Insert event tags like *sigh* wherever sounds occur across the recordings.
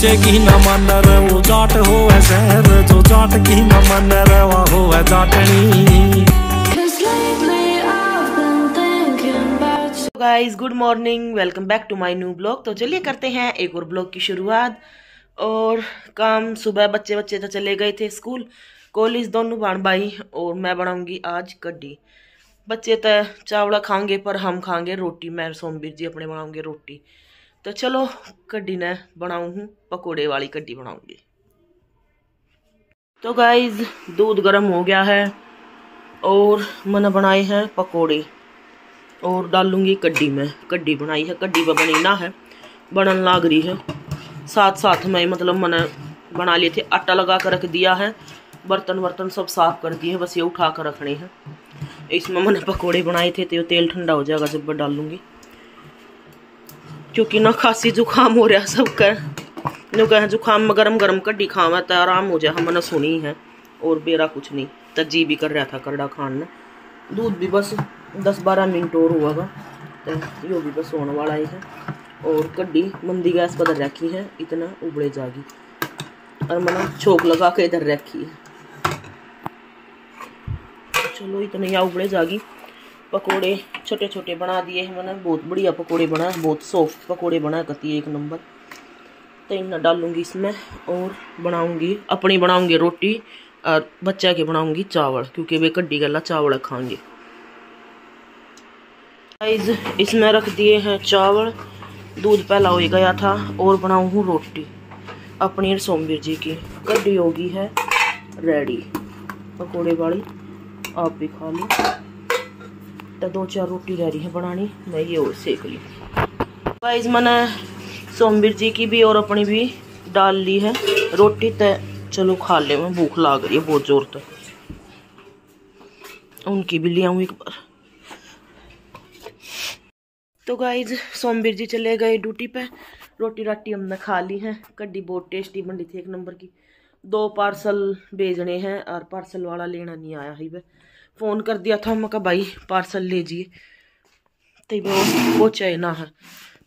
किसे की न मन रे जाट हो शहर जो जाट की न मन रे वह हो जाटनी guys good morning welcome back to my new blog तो चलिए करते हैं एक और ब्लॉग की शुरुआत। और काम सुबह बच्चे बच्चे तो चले गए थे स्कूल। कॉलेज दोनों बाण भाई और मैं बनाऊँगी आज कड्डी बच्चे तो चावला खाएँगे पर हम खाएँगे रोटी। मैं सोमवीर जी अपने बनाऊँगे रोटी। तो चलो, कड्डी ने बनाऊँ हूँ, पकौड़े वाली कड्डी बनाऊँगी। तो गाइज़ दूध गर्म हो गया है, और मैंने बनाए हैं पकोड़े, और डालूँगी कड्डी में। कड्डी बनाई है, कड्डी पर बनी ना है, बनन लाग रही है। साथ साथ में मतलब मैंने बना लिए थे, आटा लगा कर रख दिया है, बर्तन वर्तन सब साफ़ कर दिए बस ये उठा कर रखने हैं। इसमें मैंने पकोड़े बनाए थे तो तेल ठंडा हो जाएगा, जब मैं डालूँगी। क्योंकि ना खांसी जुकाम हो रहा सबका नो कह जुकाम में गरम गरम कड्डी खावा तो आराम हो जाए, हमने सुनी है, और बेरा कुछ नहीं। तो जी भी कर रहा था करड़ा खान ने। दूध भी बस दस बारह मिनट और हुआ तो यो भी बस होने वाला ही है। और कड्डी मंदी गैस पर रखी है, इतना उबड़े जागी। और मैंने छोक लगा के इधर रखी है। चलो, इतने या उबड़े जागी। पकोड़े छोटे छोटे बना दिए हैं मैंने। बहुत बढ़िया पकोड़े बना बहुत सॉफ्ट पकोड़े बना कती एक नंबर। तो इन्ना डालूँगी इसमें और बनाऊँगी, अपनी बनाऊँगी रोटी और बच्चा के बनाऊँगी चावल, क्योंकि वे कड्डी गला चावल खाएँगे। गाइस इसमें रख दिए हैं चावल। दूध पहला हो गया था और बनाऊ हूँ रोटी। अपनी सोमवीर जी की। कड्डी होगी है रेडी पकौड़े वाली आप भी खा लो। तो दो चार रोटी रह रही है बनानी मैं ये और सेक ली गाइस मैंने सोमवीर जी की भी और अपनी भी डाल ली है रोटी तो चलो खा ले मैं भूख लाग रही है बहुत ज़ोर तक उनकी भी ले आऊँ एक बार तो गाइज़ सोमवीर जी चले गए ड्यूटी पे रोटी राटी हमने खा ली है कड्डी बहुत टेस्टी बनी थी एक नंबर की दो पार्सल भेजने हैं और पार्सल वाला लेना नहीं आया ही वह फ़ोन कर दिया था। मैं कहा, भाई, पार्सल ले जिए तो वो पहुँचे ना है।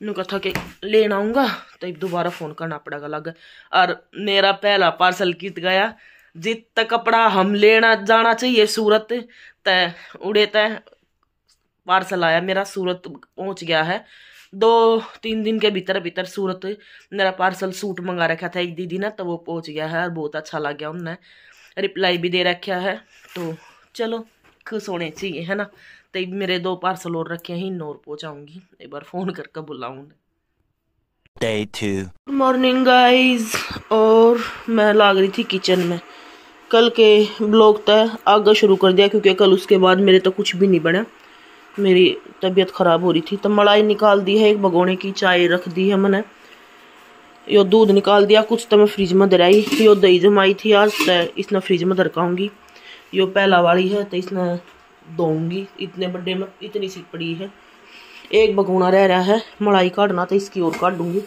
नु कहा, था कि लेना आऊँगा। तो दोबारा फ़ोन करना पड़ेगा लग। और मेरा पहला पार्सल कित गया? जित कपड़ा हम लेना जाना चाहिए सूरत तय उड़े तय पार्सल आया। मेरा सूरत पहुँच गया है। दो तीन दिन के भीतर भीतर सूरत, मेरा पार्सल सूट मंगा रखा था एक दीदी ने तो वो पहुँच गया है और बहुत अच्छा लग गया उनने। रिप्लाई भी दे रखा है। तो चलो। खुश होने चाहिए है ना? तो मेरे दो पार्सल और रखे हैं नोर पहुंचाऊँगी। एक बार फ़ोन करके बुलाऊँ Day two. Good morning guys और मैं लाग रही थी किचन में। कल के ब्लॉग तय आगे शुरू कर दिया क्योंकि कल उसके बाद मेरे तो कुछ भी नहीं बना। मेरी तबीयत ख़राब हो रही थी। तो मलाई निकाल दी है एक भगोने की चाय रख दी है मैंने। यो दूध निकाल दिया कुछ तो मैं फ्रिज में दराई यो दही जमाई थी आज तो इसने फ्रिज में दरकाऊँगी यो पहला वाली है तो इसने दूँगी। इतने बड़े में इतनी सी पड़ी है। एक भगोना रह रहा है, मलाई काटना तो इसकी और काट दूँगी।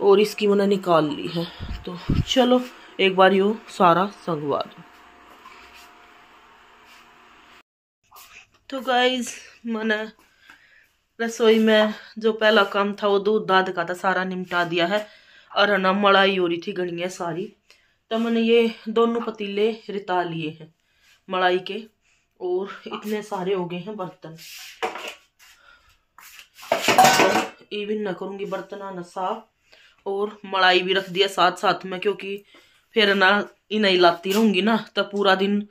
और इसकी मैंने निकाल ली है। तो चलो, एक बार यो सारा संगवा दो। तो गाइज़ मैंने रसोई में जो पहला काम था, वो दूध दाद का था, सारा निमटा दिया है। और ना, मलाई हो रही थी गणिया सारी। तो मैंने ये दोनों पतीले रिता लिए हैं, मलाई के, और इतने सारे हो गए हैं बर्तन। इवन न करूँगी बर्तन, आना साफ़, और मलाई भी रख दिया साथ साथ में, क्योंकि फिर ना इन्हें लाती रहूँगी ना तो पूरा दिन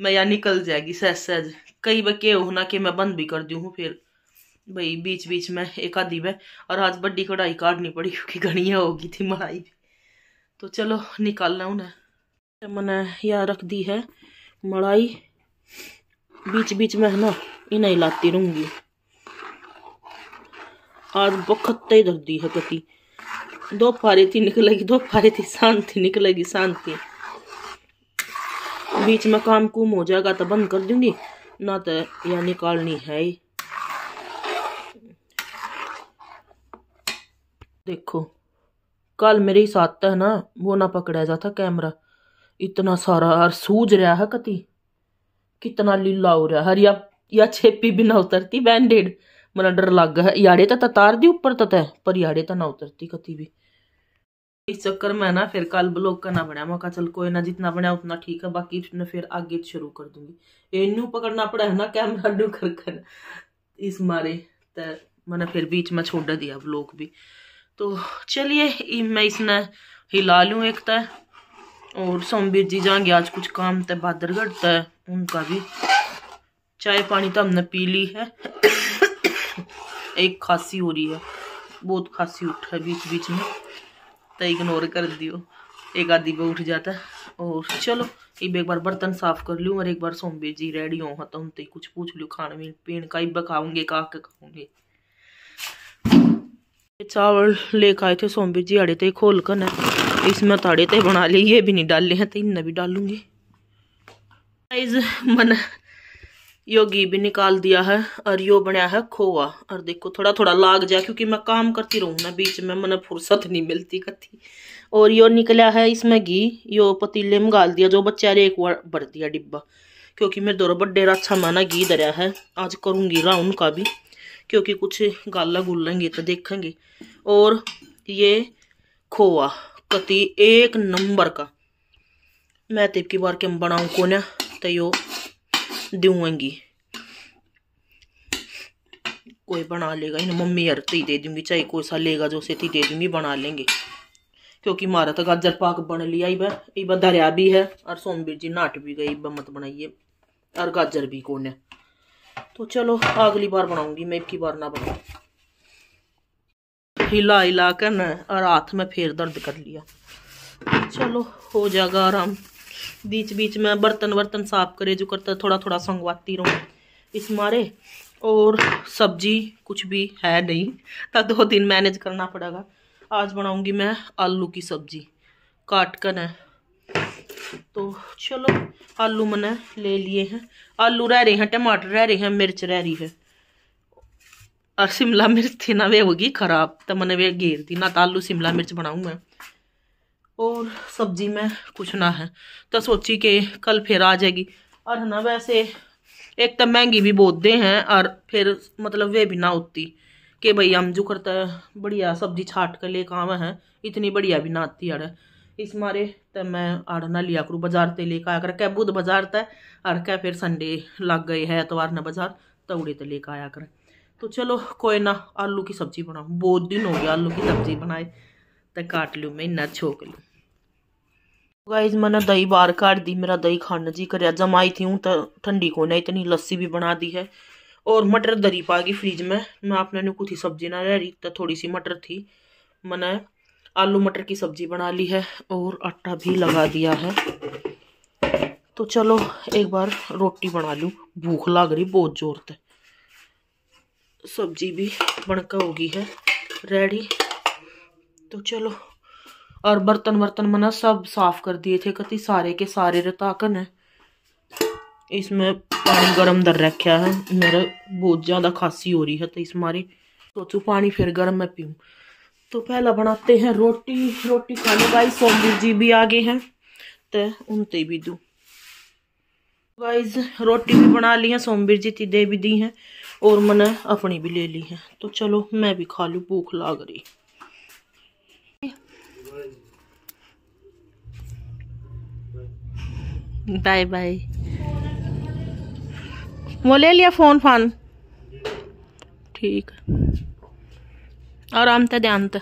मैं यहाँ निकल जाएगी सहज सहज कई बार हो ना कि मैं बंद भी कर दी हूँ फिर। भाई बीच बीच में एक आधी में और आज बड़ी कढ़ाई काटनी पड़ी, क्योंकि घड़िया होगी थी मलाई। तो चलो निकालना उन्हें। मैंने यहाँ रख दी है। मड़ाई बीच बीच में है ना, इन्हें लाती रहूँगी। आज बखत इधर दी है कति दो फारे थी निकलेगी, दो फारे थी शांति निकलेगी, शांति। बीच में काम कुम हो जाएगा तो बंद कर दूँगी, ना तो यह निकालनी है ही। देखो कल मेरे ही साथ है ना, वो ना पकड़ा जाता कैमरा। इतना सारा और सूझ रहा है कति। कितना लीला हो रहा है। या या छेपी भी ना उतरती बैंडेड मना डर लग गया याड़े तो तार दी ऊपर तत है पर याड़े तो ना उतरती कति भी। इस चक्कर में ना फिर कल ब्लॉग करना पड़ा। मैं कहा, चल कोई ना, जितना बना उतना ठीक है। बाकी फिर आगे शुरू कर दूँगी। इनू पकड़ना पड़ा है ना कैमरा डू कर कर। इस मारे तो मैंने फिर बीच में छोड़ दिया ब्लॉग भी। तो चलिए मैं इसने हिला लूँ एक तय और सोमवीर जी जाएँगे, आज कुछ काम तय बादरगढ़ तय उनका भी। चाय पानी तो हमने पी ली है। एक खांसी हो रही है, बहुत खांसी उठ है बीच बीच में। तो इग्नोर कर दियो, एक आदि पे उठ जाता है। और चलो अब एक बार बर्तन साफ़ कर लूँ और एक बार सोमवीर जी रेडी हो तो उनसे कुछ पूछ लूँ खाने पीने का इब खाऊँगे का के खाऊँगे। चावल लेकर आए थे सोमवीर जी आड़े थे खोल कर इसमें ताड़े थे बना लिए, ये भी नहीं डाले हैं तो इन्हें भी डालूँगी। मन यो घी भी निकाल दिया है, और यो बनाया है खोआ और देखो थोड़ा थोड़ा लाग जाए, क्योंकि मैं काम करती रहूँ ना बीच में, मैंने फुर्सत नहीं मिलती कथी और यो निकला है इसमें घी, यो पतीले में गाल दिया, जो बच्चा एक बार भर दिया डिब्बा, क्योंकि मेरे दोनों बड्डे अच्छा माना घी दरिया है, आज करूँगी राउंड का भी। क्योंकि कुछ गाला गुलेंगे तो देखेंगे। और ये खोआ कति एक नंबर का। मैं तिप की बार के बनाऊँ को ना तो यो दूँगी। कोई बना लेगा इन मम्मी यार अरती दे दूँगी। चाहे कोई सा लेगा जो सेती दे दूँगी, बना लेंगे। क्योंकि मारा तो गाजर पाक बन लिया इब इब दरिया भी है, और सोमवीर जी नाट भी गई, इब मत बनाइए। और गाजर भी कौन है? तो चलो, अगली बार बनाऊँगी, मैं एक बार ना बनाऊ। हिला हिला कर न हाथ में फिर दर्द कर लिया। चलो, हो जाएगा आराम। बीच बीच में बर्तन वर्तन साफ़ करे, जो करता थोड़ा थोड़ा संगवाती रहूँ। इस मारे, और सब्ज़ी कुछ भी है नहीं तो दो दिन मैनेज करना पड़ेगा। आज बनाऊँगी मैं आलू की सब्ज़ी काट कर है। तो चलो, आलू मैंने ले लिए हैं। आलू रह रहे हैं, टमाटर रह रहे हैं, मिर्च रह रही है। और शिमला मिर्च थी ना, वे होगी खराब। तो मैंने वे घेर दी, ना तो आलू शिमला मिर्च बनाऊँ मैं। और सब्ज़ी में कुछ ना है। तो सोची कि कल फिर आ जाएगी। और ना, वैसे एक तो महँगी भी बहुत दे हैं, और फिर मतलब वे भी ना होती कि भाई हम जो करता है, बढ़िया सब्ज़ी छाट कर ले कहाँ है। इतनी बढ़िया भी ना आती अड़ इस मारे तो मैं आड़ ना लिया करूँ बाज़ार ते लेकर आया कर। क्या बुध बाज़ार तय और क्या फिर संडे लग गए है एतवार ना बाज़ार तवड़े तो लेकर आया कर। तो चलो कोई ना, आलू की सब्ज़ी बनाओ बहुत दिन हो गया आलू की सब्ज़ी बनाए तो काट लूँ मैं, इन्ना छोक लूँ। गाइज़ मैंने दही बाहर काट दी, मेरा दही खाने जी कर जमाई थी हूँ तो ठंडी को नहीं इतनी लस्सी भी बना दी है। और मटर दरी पा गई फ्रिज में, मैं आपने ने कुछ सब्ज़ी ना रह रही तो थोड़ी सी मटर थी। मैंने आलू मटर की सब्ज़ी बना ली है और आटा भी लगा दिया है। तो चलो, एक बार रोटी बना लूँ। भूख लग रही बहुत ज़ोर से सब्ज़ी भी बनकर होगी है रेडी तो चलो, और बर्तन वर्तन मना सब साफ़ कर दिए थे, कति सारे के सारे रताकन है इसमें पानी गर्म दर रखा है, मेरा बहुत ज़्यादा खांसी हो रही है तो इस मारी सोचू पानी फिर गर्म मैं पीऊँ। तो पहला बनाते हैं रोटी। रोटी खाने भाई सोमवीर जी भी आगे हैं। तो उनते भी दू। गाइज़ रोटी भी बना ली है, सोमवीर जी ती दे भी दी हैं और मैंने अपनी भी ले ली है। तो चलो, मैं भी खा लूँ, भूख लाग रही। Bye bye. वो ले लिया फ़ोन फान। ठीक। से ध्यान से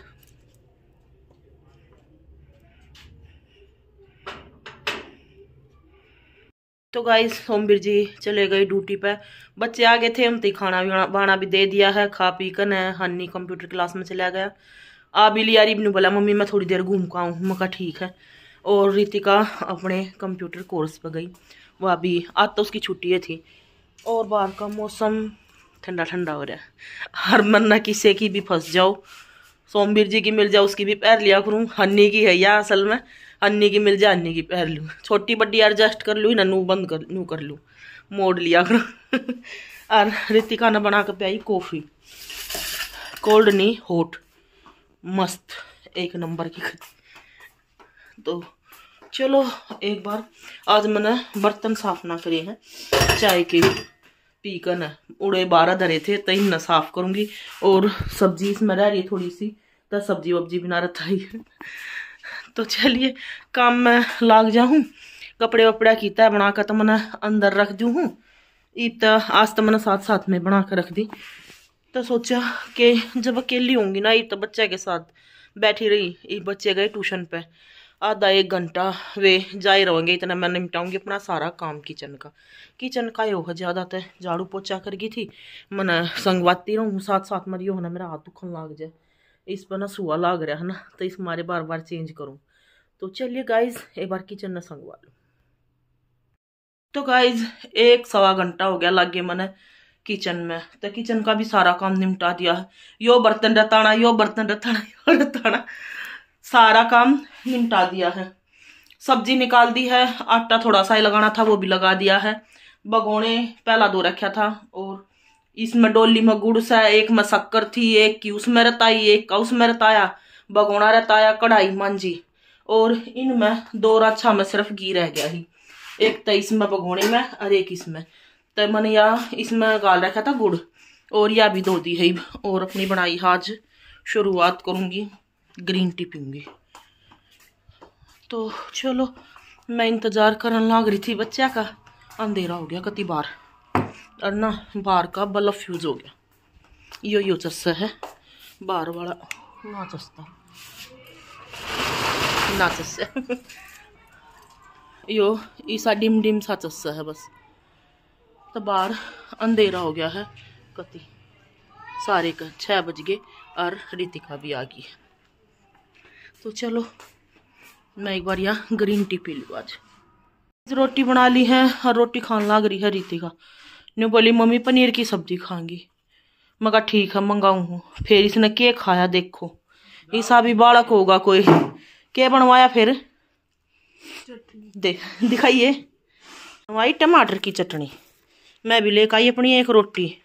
तो गाइस सोमवीर जी चले गए ड्यूटी पे। बच्चे आ गए थे उनसे खाना भी बाना भी दे दिया है, खा पी कर हनी कंप्यूटर क्लास में चला गया। आ भी लिया रिब बोला, मम्मी, मैं थोड़ी देर घूम का आऊँ। मैं ठीक है। और रितिका अपने कंप्यूटर कोर्स पर गई। वह अभी आज तो उसकी छुट्टी थी। और बाहर का मौसम ठंडा ठंडा हो रहा है। हर मन्ना किसी की भी फंस जाओ। सोमवीर जी की मिल जाओ, उसकी भी पैर लिया करूँ। हन्नी की है या असल में। हन्नी की मिल जाए, हन्नी की पैर लूँ। छोटी बड्डी एडजस्ट कर लूँ ना नू बंद कर, नू कर लूँ। मोड़ लिया करूँ। *laughs* और रितिका ने बना कर पियाई कॉफ़ी। कोल्ड नहीं, हॉट। मस्त, एक नंबर की तो चलो, एक बार आज मैंने बर्तन साफ़ ना करे हैं, चाय के। पी कर उड़े बारह धरे थे तो इन साफ़ करूँगी। और सब्ज़ी इसमें रह रही है थोड़ी सी तो सब्ज़ी वब्जी बना रहा था तो चलिए, काम में लाग जाऊँ। कपड़े वपड़ा कीता है, बना कर तो मैंने अंदर रख दूँ हूँ। ईद आज तो मैंने साथ साथ में बना कर रख दी। तो सोचा कि जब अकेली होंगी ना, ईद तो बच्चे के साथ बैठी रही ये बच्चे गए ट्यूशन पे। आधा एक घंटा वे जाए रहेंगे इतना मैं निपटाऊँगी अपना सारा काम किचन का। किचन का यो ज़्यादा तो झाड़ू पोछा कर गई थी, मैंने संगवाती रहूँ साथ साथ मरी हो ना, मेरा हाथ दुखन लाग जाए। इस पर ना सुहा लाग रहा है ना तो इस मारे बार बार चेंज करूँ। तो चलिए गाइज़ एक बार किचन में संगवा लूँ। तो गाइज़ एक सवा घंटा हो गया लगे मैंने किचन में। तो किचन का भी सारा काम निपटा दिया। यो बर्तन रताना, यो बर्तन रताना, यो रताना। सारा काम निपटा दिया है। सब्ज़ी निकाल दी है, आटा थोड़ा सा ही लगाना था, वो भी लगा दिया है। भगोने पहला दो रखा था और इसमें डोली में गुड़ सा, एक में शक्कर थी, एक की उसमें रताई, एक का उसमें रताया, भगोना रताया, कढ़ाई मांझी और इनमें दो राछा में सिर्फ़ घी रह गया ही। एक तो इसमें भगोने में और एक इसमें। तो मैंने या इसमें गाल रखा था गुड़ और यह भी धो दी है। और अपनी बनाई आज शुरुआत करूँगी। ग्रीन टी पीऊँगी। तो चलो, मैं इंतज़ार करने लग रही थी बच्चा का। अंधेरा हो गया कति बार। और ना बाहर का बल्ब फ्यूज हो गया। यो यो चस्सा है। बाहर वाला ना चस्ता। ना चस्सा। यो ईसा डिम डिम सा चस्सा है बस। तो बाहर अंधेरा हो गया है कति। सारे का छः बज गए और रितिका भी आ गई तो चलो, मैं एक बार यहाँ ग्रीन टी पी लूँ आज। रोटी बना ली है और रोटी खाने लग रही है रितिका ने बोली, मम्मी पनीर की सब्ज़ी खाऊँगी मैं कहा, ठीक है, मंगाऊँ फिर इसने के खाया, देखो। ईसा भी बालक होगा कोई। के बनवाया फिर? देख, दिखाइए। बनवाई टमाटर की चटनी। मैं भी लेकर आई अपनी एक रोटी।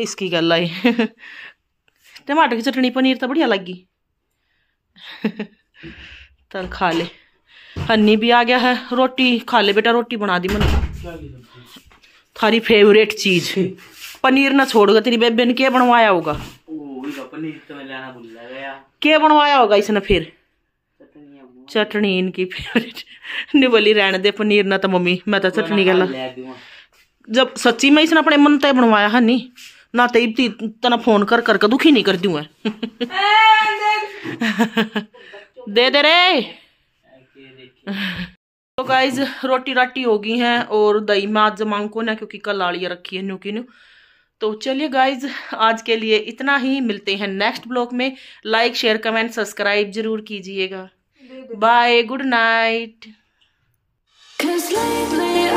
इसकी गल आई। *laughs* टमाटर की चटनी पनीर तो बढ़िया लगी। चल खा ले। हन्नी भी आ गया है। रोटी खा ले बेटा, रोटी बना दी मैंने थारी फेवरेट चीज़। पनीर ना छोड़गा तेरी बेबे ने क्या बनवाया होगा? पनीर तो लाना भूल क्या बनवाया होगा इसने फिर? चटनी इनकी फेवरेट ने बोली रहने दे पनीर ना तो मम्मी, मैं तो चटनी गला जब सच्ची में इसने अपने मन ते बनवाया है नहीं ना ते इतनी तना फ़ोन कर कर दुखी नहीं कर दूँ *laughs* दे दे रे। तो गाइज़ रोटी राटी हो गई है और दही में आज जमाऊं को ना, क्योंकि कल आलिया रखी है न्यू की न्यू तो चलिए गाइज़ आज के लिए इतना ही। मिलते हैं नेक्स्ट ब्लॉग में। लाइक शेयर कमेंट सब्सक्राइब ज़रूर कीजिएगा। Bye good night Cause lately